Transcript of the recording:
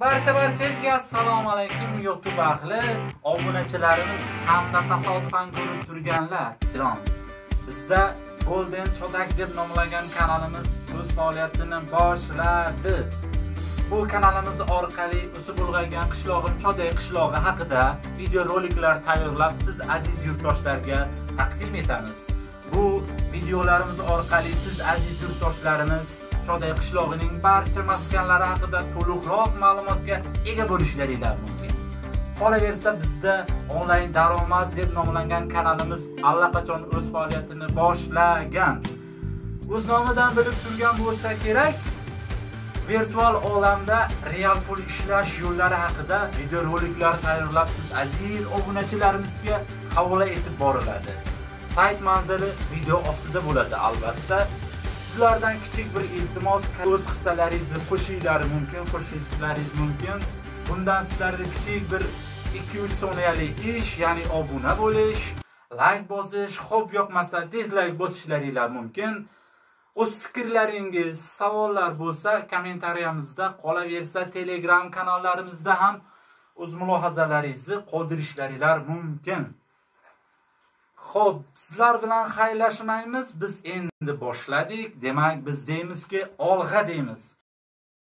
barcha barchangizga assalomu alaykum youtube ahli. Obunachilarimiz hamda tasodifan ko'rib turganlar. Ikrom bizda golden chodak deb nomlagan kanalimiz o'z faoliyatini boshladi. Bu kanalimiz orqali o'sib ulg'aygan qishlog'im chodak qishlog'i haqida videoroliklar tayyorlab siz aziz yurtdoshlarga taqdim etamiz. Bu videolarimiz orqali siz aziz yurtdoshlarimiz choday qishlog'ining barcha maskanlari haqida to'liqroq ma'lumotga ega bo'lishlaringlar mumkin. Qolaversa bizda onlayn daromad deb nomlangan kanalimiz allaqachon o'z faoliyatini boshlagan. O'z nomidan bilib turgan bo'lsa kerak, virtual olamda real pul ishlash yo'llari haqida videoroliklar tayyorlab siz aziz obunachilarimizga havola etib boriladi. Sayt manzili video ostida bo'ladi albatta. Sizlardan kichik bir iltimos o'z hissalaringizni qo'shinglar mumkin qo'shishlaringiz mumkin. Bundan sizlarga kichik bir 2-3 soniyalik ish ya'ni obuna bo'lish layk bosish xo'p yoqmasa dizlayk bosishlaringlar mumkin. O'z fikrlaringiz savollar bo'lsa kommentariyamizda qolaversa telegram kanallarimizda ham o'z mulohazalaringizni qoldirishlaringlar mumkin. Xo'p, sizlar bilan xayrlashmaymiz. Biz endi boshladik. Demak, biz deymizki, olg'a deymiz.